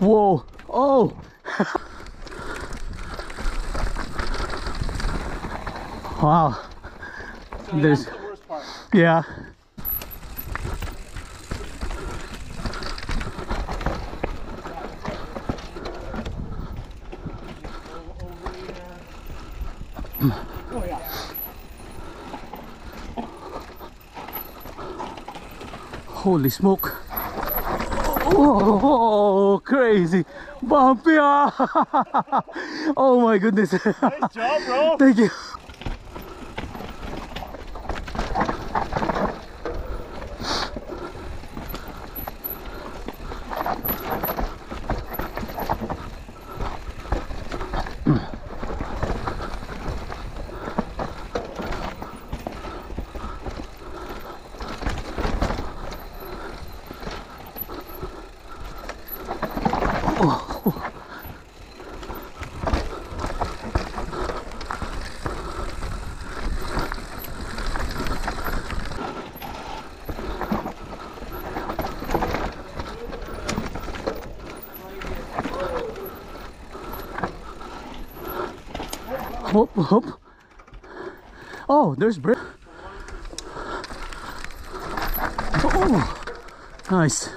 Whoa. Oh. wow. So There's- the worst part. Yeah. Oh yeah. Holy smoke. Oh, crazy. Bumpy. oh my goodness. Nice job, bro. Thank you. Hop, hop. Oh, there's bread. Oh, nice.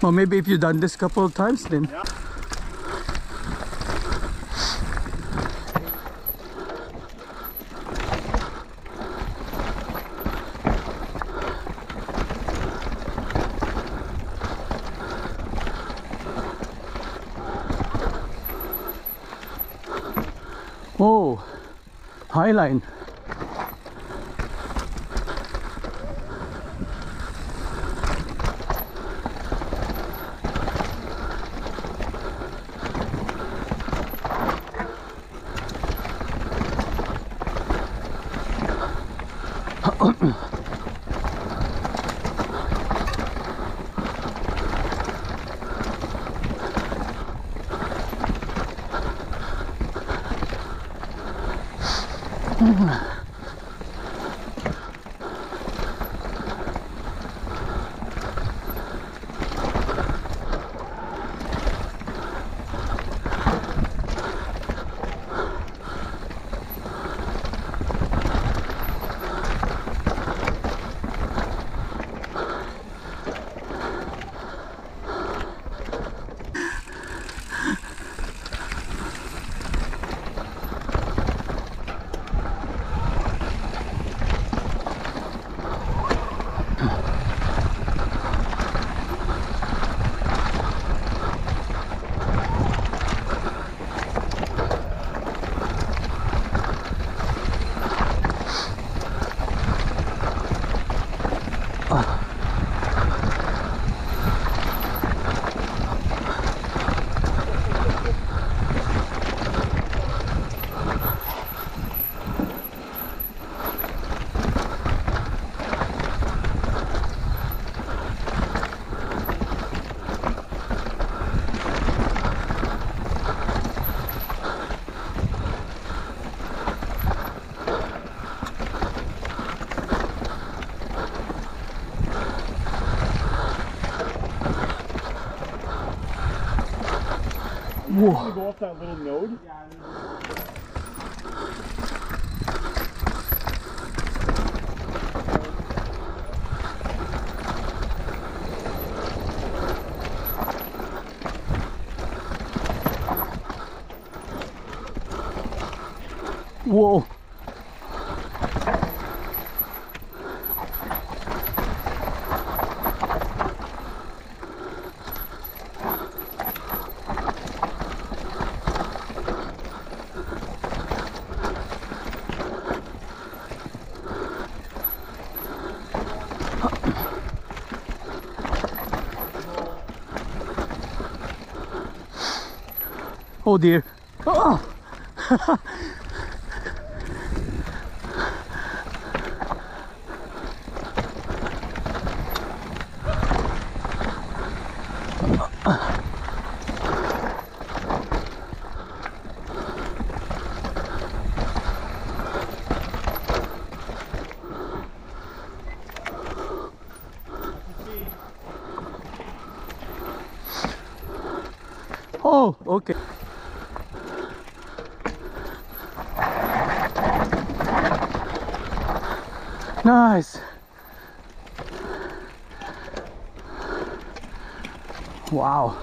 Well, maybe if you've done this a couple of times, then Yeah. Oh, highline. 嗯 Whoa. go off that little node. Whoa. Oh dear. Oh. Oh, okay. Nice. Wow.